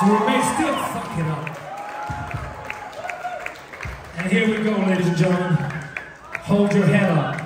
So we may still fuck it up. And here we go, ladies and gentlemen. Hold your head up.